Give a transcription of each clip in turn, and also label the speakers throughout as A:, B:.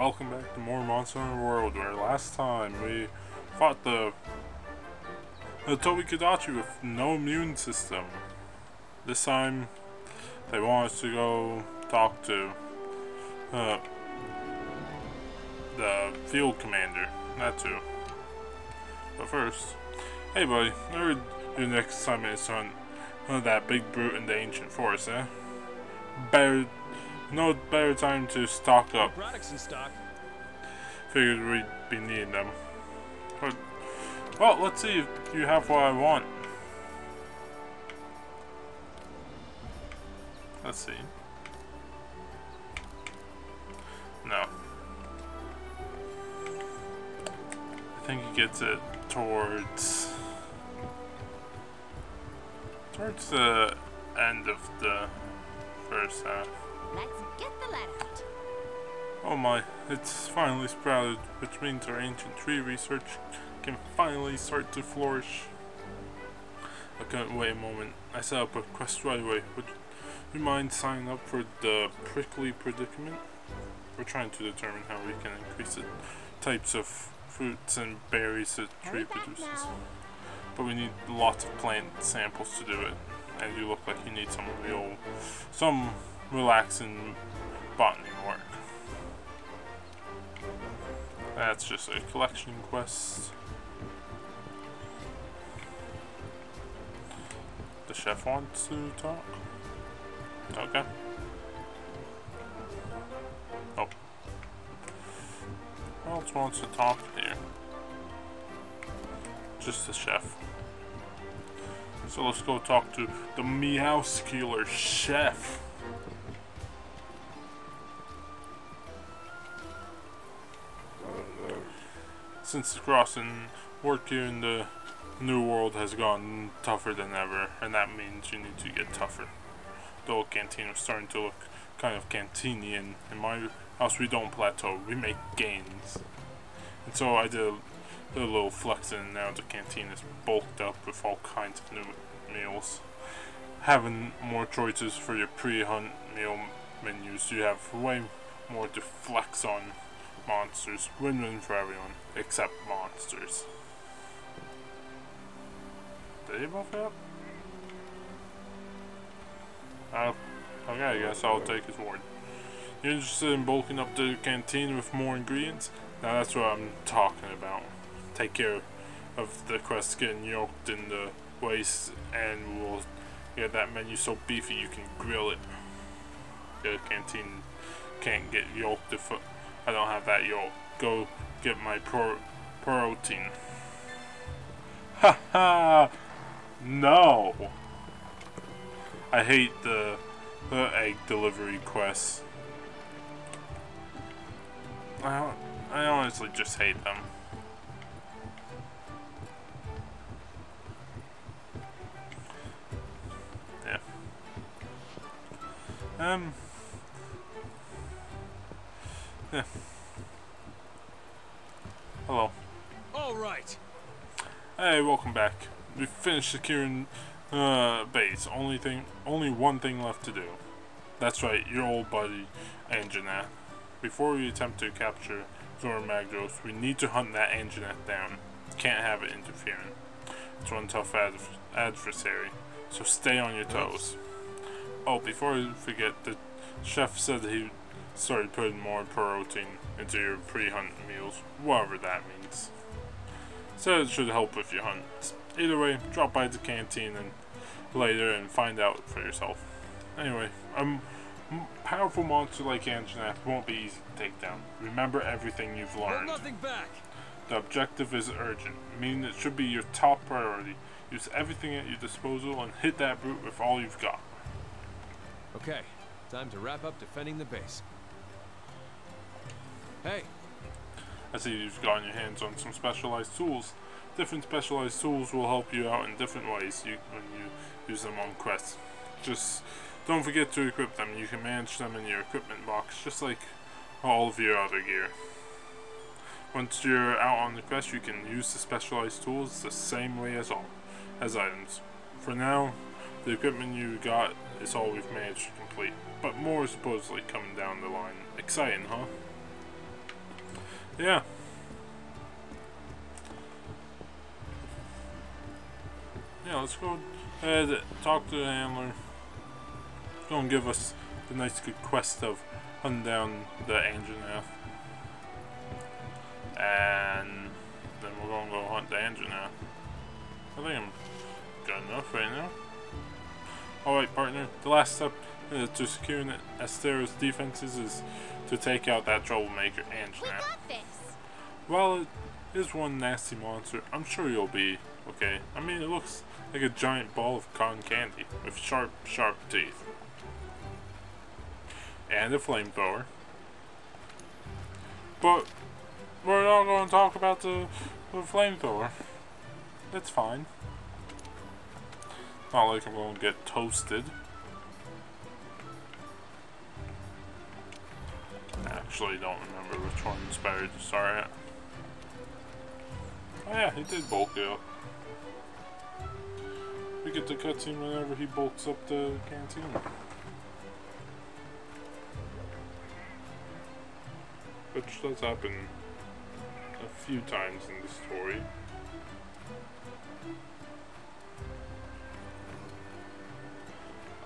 A: welcome back to more Monster Hunter World, where last time we fought the, the Tobi-Kadachi with no immune system. This time, they want us to go talk to uh, the field commander, that too. But first, hey buddy, I heard your next assignment is on that big brute in the ancient forest, eh? Better no better time to stock up.
B: Products in stock.
A: Figured we'd be needing them. But, well, let's see if you have what I want. Let's see. No. I think he gets it towards... Towards the end of the first half.
C: Let's get the lead out.
A: Oh my, it's finally sprouted, which means our ancient tree research can finally start to flourish. I couldn't wait a moment. I set up a quest right away. Would you mind signing up for the prickly predicament? We're trying to determine how we can increase the types of fruits and berries the tree produces. But we need lots of plant samples to do it. And you look like you need some real, some relaxing botany work. That's just a collection quest. The chef wants to talk? Okay. Oh. Who else wants to talk here? Just the chef. So let's go talk to the Meowscular chef. Since crossing, work here in the New World has gotten tougher than ever, and that means you need to get tougher. The old canteen was starting to look kind of cantinian. In my house, we don't plateau, we make gains. And so I did a, little flexing, and now the canteen is bulked up with all kinds of new meals. Having more choices for your pre-hunt meal menus, you have way more to flex on monsters. Win-win for everyone, except monsters. Did he buff up? Uh, okay, I guess I'll take his word. You're interested in bulking up the canteen with more ingredients? Now that's what I'm talking about. Take care of the quest getting yoked in the waste, and we'll get that menu so beefy you can grill it. The canteen can't get yoked if I don't have that yolk. Go get my pro protein. Ha ha! No! I hate the, the egg delivery quests. I, I honestly just hate them. Yeah. Um. Yeah. Hello.
B: All right.
A: Hey, welcome back. We finished securing uh, base. Only thing, only one thing left to do. That's right, your old buddy, Anjanath. Before we attempt to capture Zorah Magdaros, we need to hunt that Anjanath down. Can't have it interfering. It's one tough adv- adversary, so stay on your toes. Oh, before I forget, the chef said he started putting more protein into your pre-hunt meals, whatever that means. So it should help with your hunt. Either way, drop by the canteen and later and find out for yourself. Anyway, a m- powerful monster like Anjanath won't be easy to take down. Remember everything you've learned.
B: nothing back.
A: The objective is urgent, meaning it should be your top priority. Use everything at your disposal and hit that brute with all you've got.
B: Okay, time to wrap up defending the base. Hey,
A: I see you've gotten your hands on some specialized tools. Different specialized tools will help you out in different ways you, when you use them on quests. Just don't forget to equip them. You can manage them in your equipment box, just like all of your other gear. Once you're out on the quest, you can use the specialized tools the same way as all as items. For now, the equipment you got is all we've managed to complete, but more is supposedly coming down the line. Exciting, huh? Yeah. Yeah, let's go ahead talk to the handler. Go and give us the nice good quest of hunting down the Anjanath. And then we're gonna go hunt the Anjanath. I think I'm good enough right now. Alright, partner. The last step to securing Astera's defenses is to take out that troublemaker
C: We
A: Anjanath.
C: got this.
A: Well, it is one nasty monster. I'm sure you'll be okay. I mean, it looks like a giant ball of cotton candy with sharp, sharp teeth. And a flamethrower. But we're not going to talk about the, the flamethrower. That's fine. Not like I'm going to get toasted. Actually don't remember which one's better to start at. Oh yeah, he did bulk up. We get the cutscene whenever he bulks up the canteen. Which does happen a few times in the story.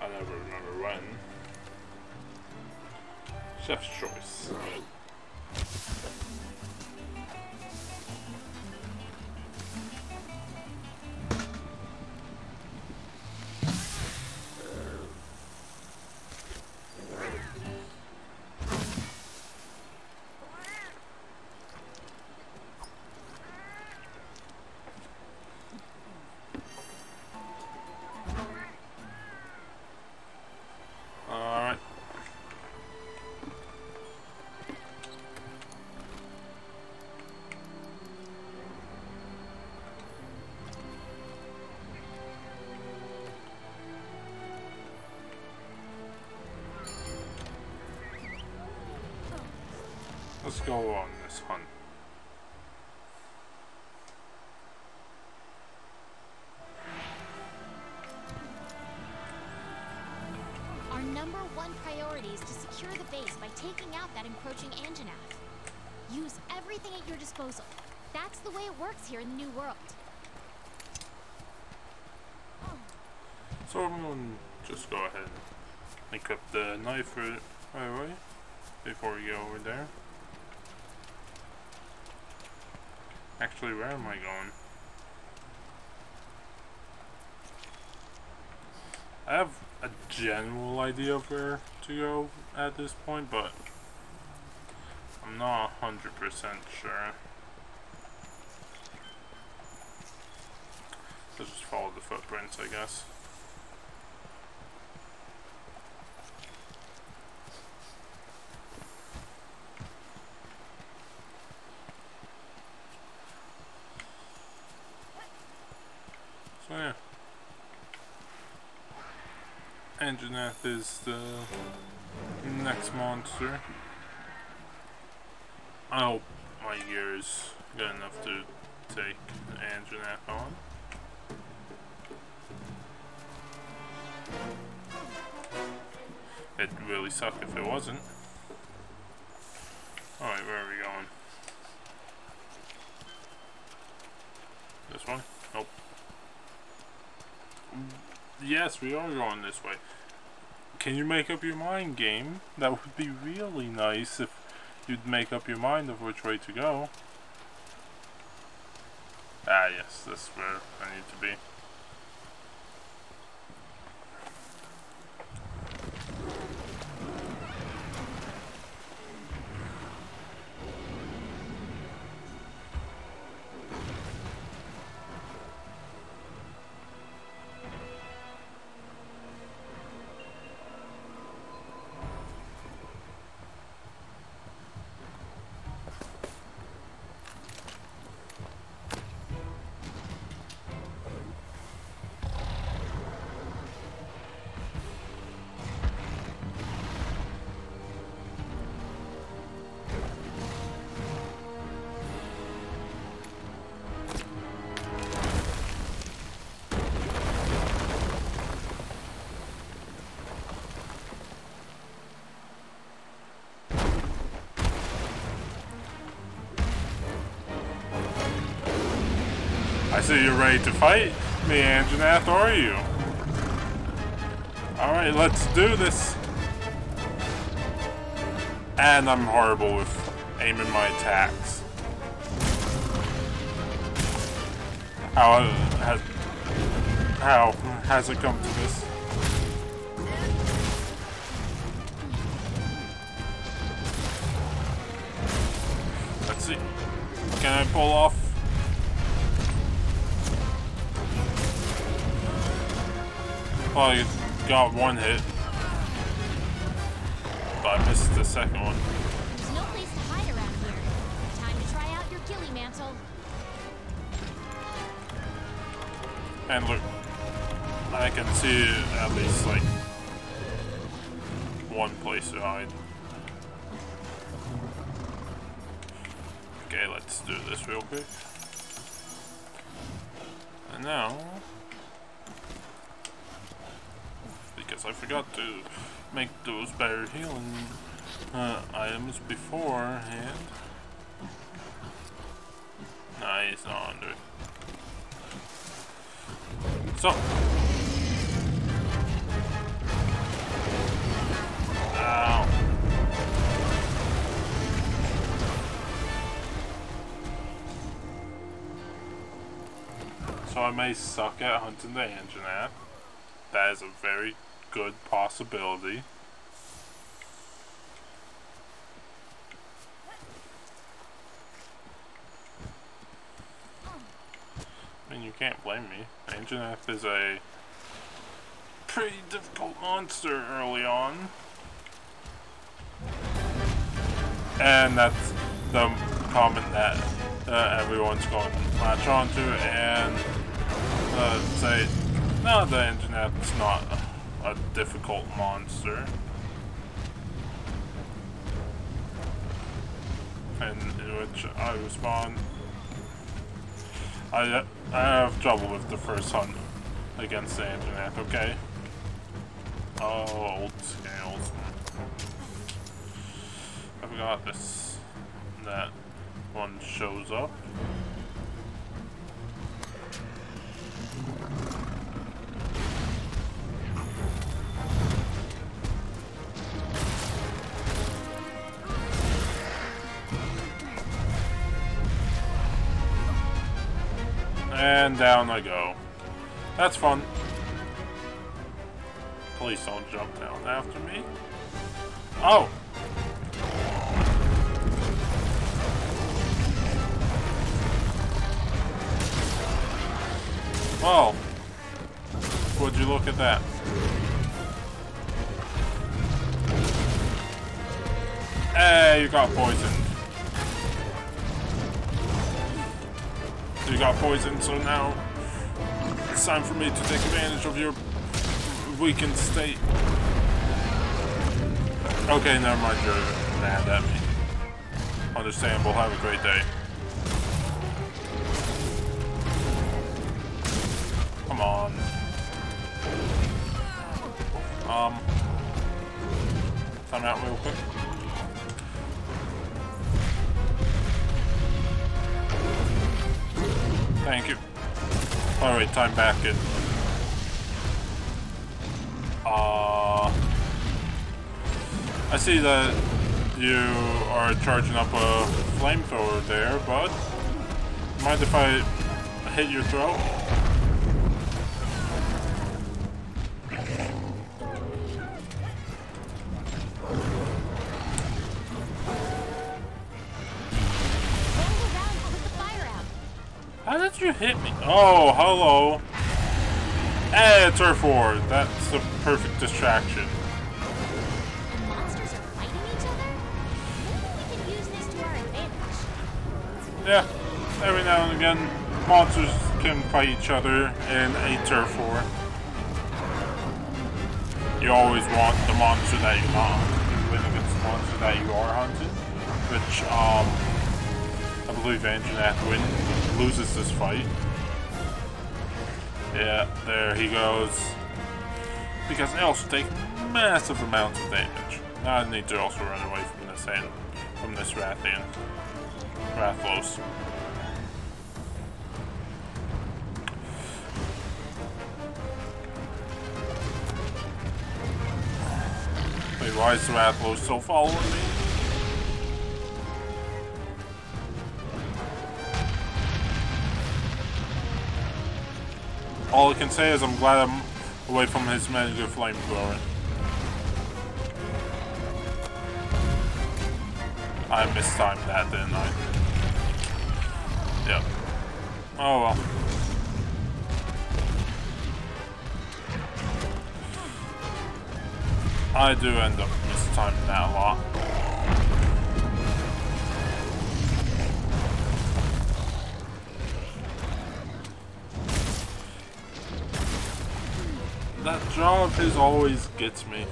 A: I never remember when. Chef's choice. Go on this hunt.
C: Our number one priority is to secure the base by taking out that encroaching Anjanath. Use everything at your disposal. That's the way it works here in the New World.
A: So I'm to just go ahead and pick up the knife right right away before we go over there. Actually, where am I going? I have a general idea of where to go at this point, but I'm not 100% sure. So just follow the footprints, I guess. So yeah. Is the next monster. I hope my gear is good enough to take Anjanath on. It'd really suck if it wasn't. Alright, where are we going? This one? Nope. Yes, we are going this way. Can you make up your mind, game? That would be really nice if you'd make up your mind of which way to go. Ah, yes, that's where I need to be. I see you're ready to fight me, Anjanath, are you? Alright, let's do this. And I'm horrible with aiming my attacks. How has how has it come to this? Let's see. Can I pull off? Well, I got one hit. But I missed the second one.
C: There's no place to hide around here. Time to try out your ghillie mantle.
A: And look, I can see at least like one place to hide. Okay, let's do this real quick. And now, because I forgot to make those better healing uh, items beforehand. He's not under. So. Ow. So I may suck at hunting the Anjanath. That is a very good possibility. I mean, you can't blame me. Anjanath is a pretty difficult monster early on. And that's the comment that uh, everyone's going to latch onto and uh, say, no, the Anjanath's not a, difficult monster. And in which I respond, I, uh, I have trouble with the first hunt against the internet, okay? Oh, old scales. I forgot this. That one shows up. And down I go. That's fun. Please don't jump down after me. Oh! Well, would you look at that? Hey, you got poisoned. You got poisoned, so now it's time for me to take advantage of your weakened state. Okay, never mind, you're mad at me. Understandable, have a great day. Come on. Um, time out real quick. Thank you. Alright, time back in. Uh, I see that you are charging up a flamethrower there, but Mind if I hit your throat? How did you hit me? Oh, hello. Hey, turf war. That's a perfect distraction.
C: The monsters are fighting each other? Maybe we can use this to our advantage.
A: Yeah, every now and again, monsters can fight each other in a turf war. You always want the monster that you want to win against the monster that you are hunting, which, um, I believe Anjanath win loses this fight. Yeah, there he goes. Because I also take massive amounts of damage. Now I need to also run away from this end, from this Rathian. Rathalos. Wait, why is the Rathalos still following me? All I can say is I'm glad I'm away from his mega flamethrower. I mistimed that, didn't I? Yep. Oh well. I do end up mistiming that a lot. That jaw of his always gets me.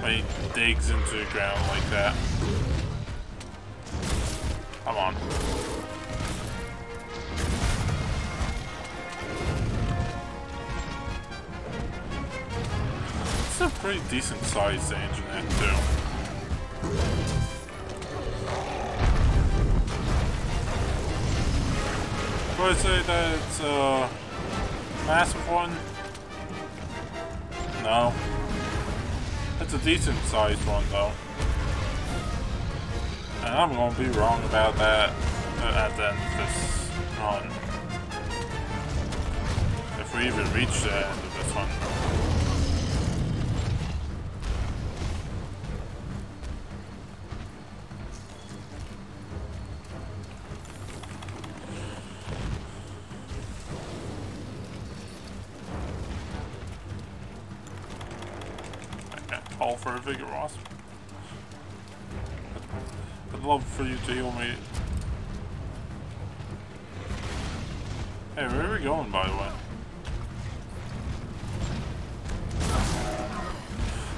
A: When he digs into the ground like that. Come on. It's a pretty decent sized engine too. I would say that it's massive one? No. It's a decent sized one though. And I'm gonna be wrong about that at the end of this run. If we even reach the end of this one. Me. Hey, where are we going, by the way?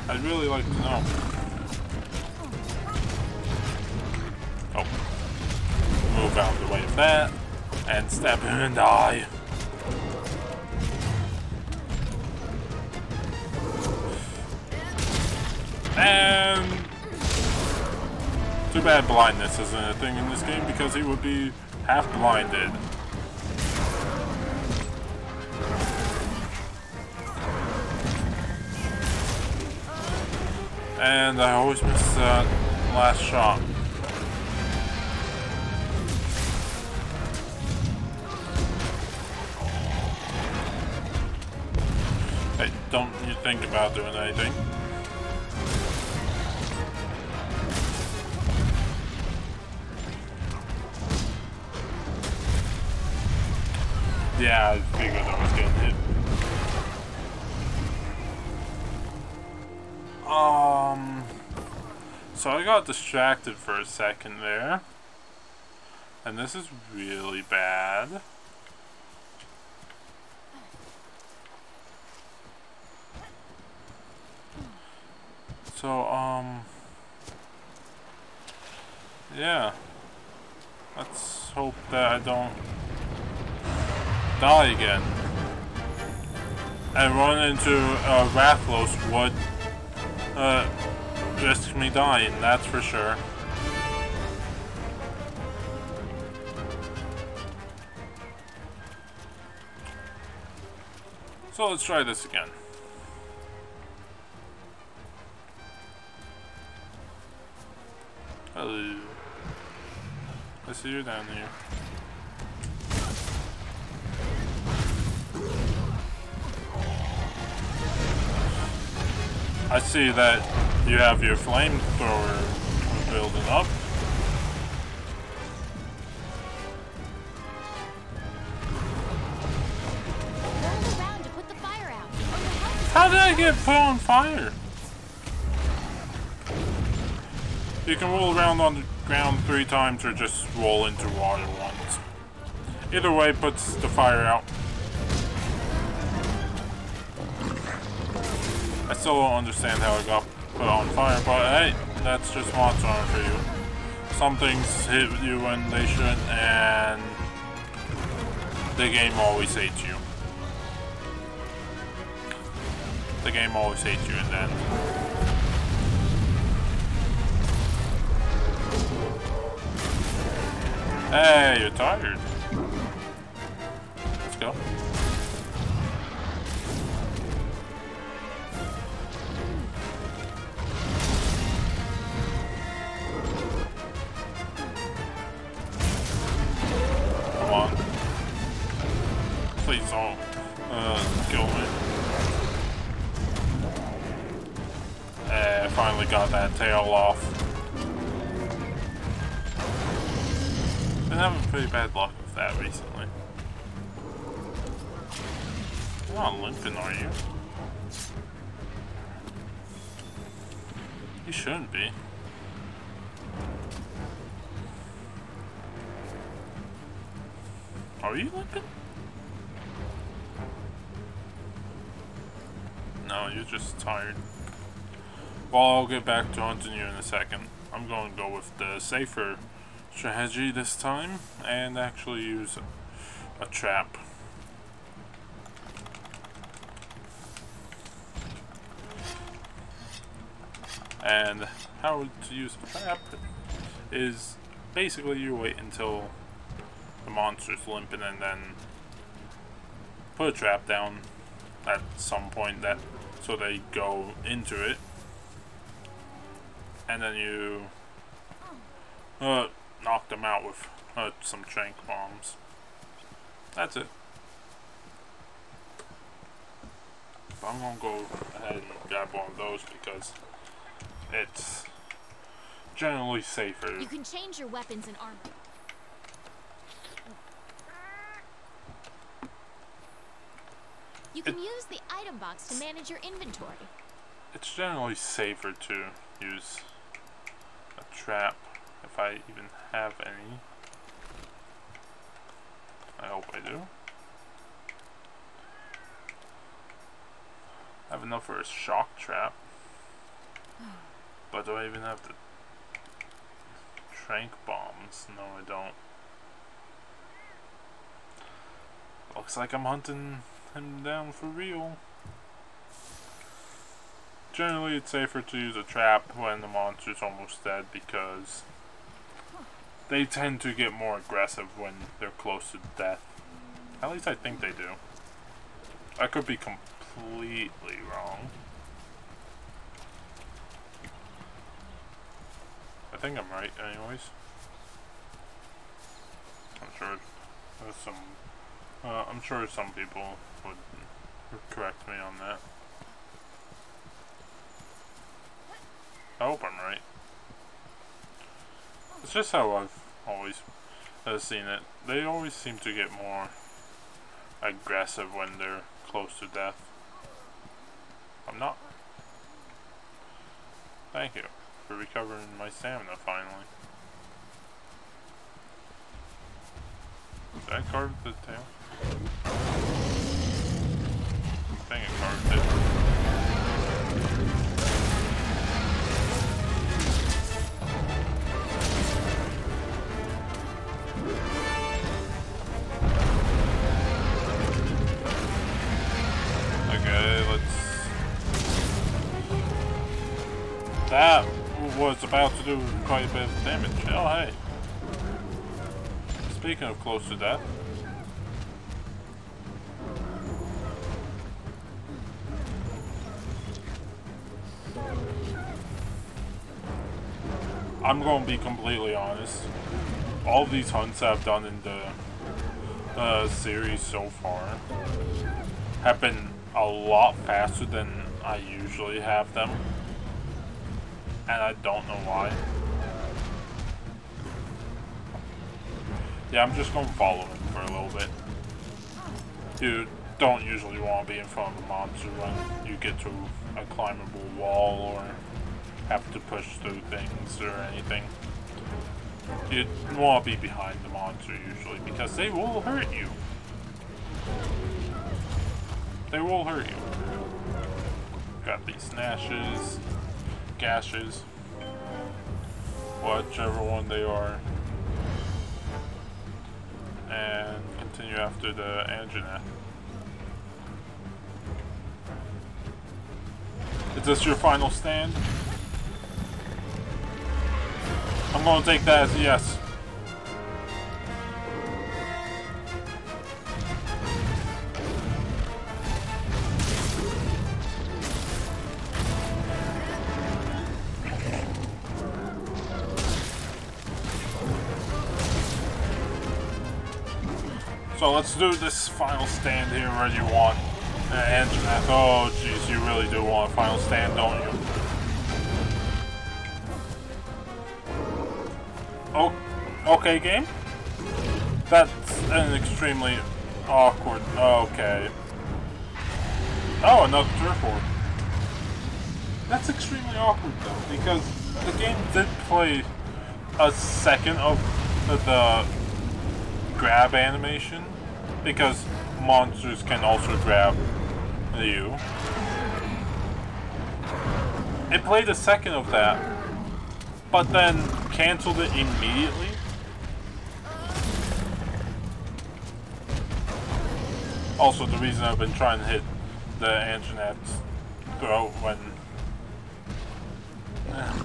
A: I'd really like to know. Oh. Move out of the way of that. And step in and die. And too bad blindness isn't a thing in this game because he would be half blinded. And I always miss that last shot. Hey, don't you think about doing anything. Yeah, I figured I was getting hit. Um, so I got distracted for a second there. And this is really bad. So, um, yeah. Let's hope that I don't die again. And run into uh, Rathalos would uh, risk me dying, that's for sure. So let's try this again. Hello. I see you down here. I see that you have your flamethrower building up.
C: To put the fire out. Or your health is
A: How did I get put on fire? You can roll around on the ground three times or just roll into water once. Either way puts the fire out. Still don't understand how it got put on fire, but hey, that's just Monster Hunter for you. Some things hit you when they shouldn't, and the game always hates you. The game always hates you in the end. Hey, you're tired. Let's go. is all uh, going. Uh, finally got that tail off. Been having pretty bad luck with that recently. You're not limping, are you? You shouldn't be. Are you limping? No, you're just tired. Well, I'll get back to hunting you in a second. I'm going to go with the safer strategy this time and actually use a, trap. And how to use a trap is basically you wait until the monster's limping and then put a trap down at some point that so they go into it and then you uh, knock them out with uh, some tranq bombs. That's it. But I'm gonna go ahead and grab one of those because it's generally safer.
C: You can change your weapons and armor. You can use the item box to manage your inventory.
A: It's generally safer to use a trap if I even have any. I hope I do. I have enough for a shock trap. But do I even have the tranq bombs? No, I don't. Looks like I'm hunting him down for real. Generally, it's safer to use a trap when the monster's almost dead because they tend to get more aggressive when they're close to death. At least I think they do. I could be completely wrong. I think I'm right, anyways. I'm sure there's some. Uh, I'm sure some people would correct me on that. I hope I'm right. It's just how I've always uh, seen it. They always seem to get more aggressive when they're close to death. I'm not. Thank you for recovering my stamina finally. Did I carve the tail? Think I carved it. Okay, let's... That was about to do quite a bit of damage. Oh, hey. Speaking of close to death. I'm going to be completely honest. All these hunts I've done in the uh, series so far have been a lot faster than I usually have them. And I don't know why. Yeah, I'm just gonna follow him for a little bit. You don't usually want to be in front of a monster when you get to a climbable wall or have to push through things or anything. You want to be behind the monster usually because they will hurt you. They will hurt you. Got these gnashes, gashes, whichever one they are. And continue after the Anjanath. Is this your final stand? I'm gonna take that as a yes. So let's do this final stand here where you want. Uh, Anjanath. Oh, jeez, you really do want a final stand, don't you? Okay, game. That's an extremely awkward. Okay. Oh, another war. That's extremely awkward though, because the game did play a second of the grab animation, because monsters can also grab you. It played a second of that, but then canceled it immediately. Also, the reason I've been trying to hit the Anjanath's throat when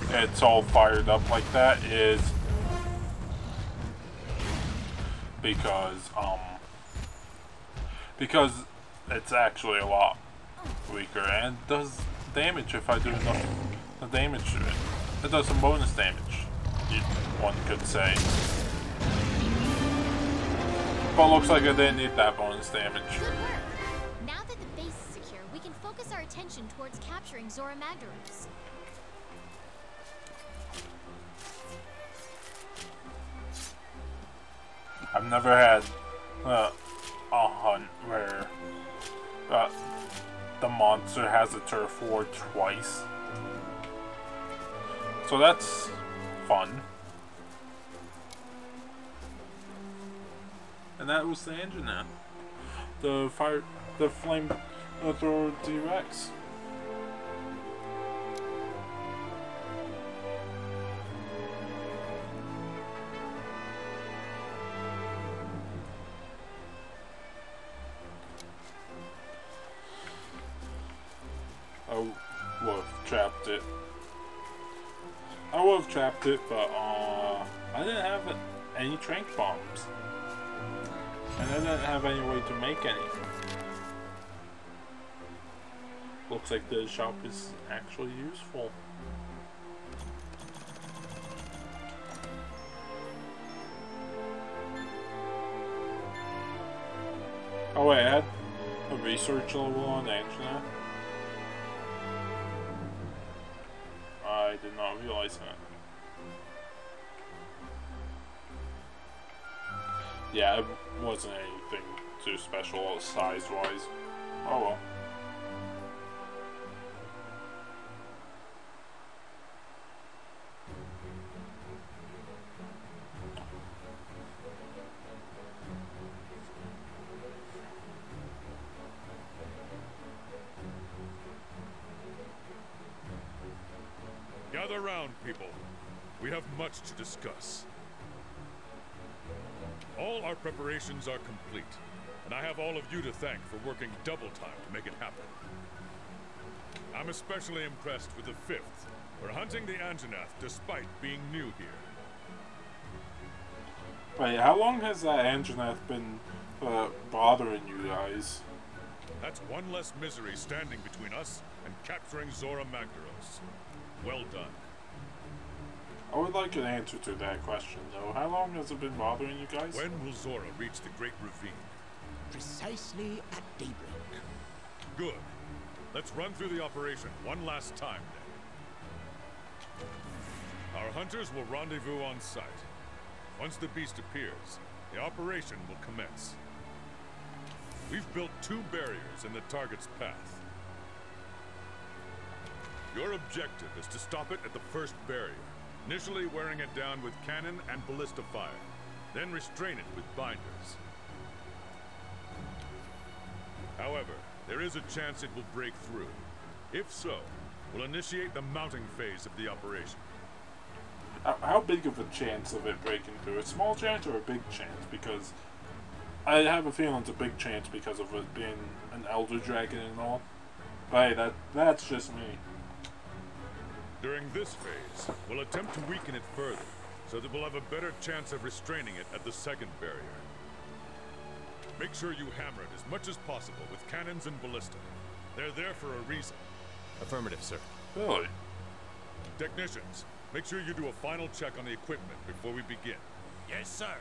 A: it's all fired up like that is because, um, because it's actually a lot weaker and does damage if I do enough damage to it. It does some bonus damage, one could say. But looks like I didn't need that bonus damage.
C: Good work. Now that the base is secure, we can focus our attention towards capturing Zorah Magdaros.
A: I've never had uh, a hunt where uh, the monster has a turf war twice. So that's fun. And that was the Anjanath. The fire, the flame thrower T-Rex. I would have trapped it. I would have trapped it, but uh, I didn't have any tranq bombs. And I didn't have any way to make any. Looks like the shop is actually useful. Oh wait, I had a research level on Angela. I did not realize that. Yeah, it wasn't anything too special size-wise. Oh well.
D: Gather round, people. We have much to discuss. Our preparations are complete, and I have all of you to thank for working double time to make it happen. I'm especially impressed with the Fifth, for hunting the Anjanath despite being new here.
A: Wait, how long has that Anjanath been uh, bothering you guys?
D: That's one less misery standing between us and capturing Zorah Magdaros. Well done.
A: I would like an answer to that question, though. How long has it been bothering you guys?
D: When will Zorah reach the Great Ravine?
E: Precisely at daybreak.
D: Good. Let's run through the operation one last time, then. Our hunters will rendezvous on site. Once the beast appears, the operation will commence. We've built two barriers in the target's path. Your objective is to stop it at the first barrier, initially wearing it down with cannon and ballista fire, then restrain it with binders. However, there is a chance it will break through. If so, we'll initiate the mounting phase of the operation.
A: How, big of a chance of it breaking through? A small chance or a big chance? Because I have a feeling it's a big chance because of it being an elder dragon and all. But hey, that that's just me.
D: During this phase, we'll attempt to weaken it further, so that we'll have a better chance of restraining it at the second barrier. Make sure you hammer it as much as possible with cannons and ballista. They're there for a reason.
B: Affirmative, sir.
A: Really?
D: Technicians, make sure you do a final check on the equipment before we begin.
E: Yes, sir.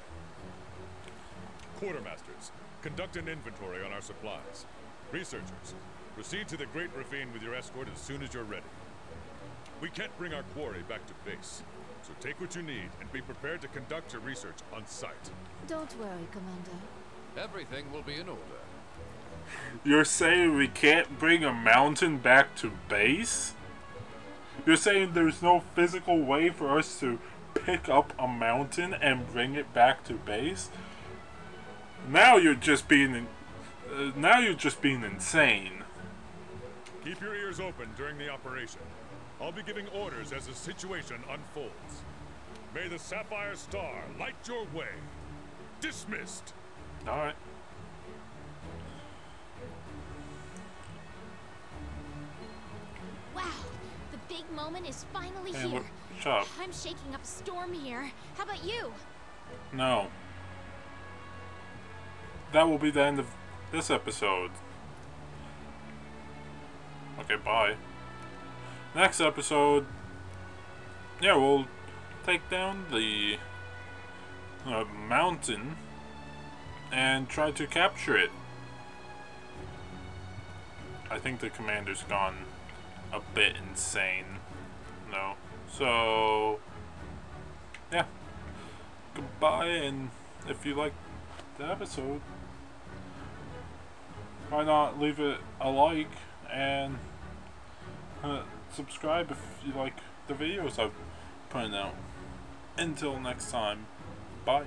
D: Quartermasters, conduct an inventory on our supplies. Researchers, proceed to the Great Ravine with your escort as soon as you're ready. We can't bring our quarry back to base. So take what you need and be prepared to conduct your research on site.
C: Don't worry, Commander.
B: Everything will be in order.
A: You're saying we can't bring a mountain back to base? You're saying there's no physical way for us to pick up a mountain and bring it back to base? Now you're just being uh, now you're just being insane.
D: Keep your ears open during the operation. I'll be giving orders as the situation unfolds. May the Sapphire Star light your way. Dismissed.
A: All right.
C: Wow, the big moment is finally
A: Hey,
C: here.
A: shut up.
C: I'm shaking up a storm here. How about you?
A: No. That will be the end of this episode. Okay, bye. Next episode, yeah, we'll take down the uh, mountain and try to capture it. I think the commander's gone a bit insane. No. So, yeah goodbye and if you like the episode why not leave it a like and uh, subscribe if you like the videos I'm putting out. Until next time bye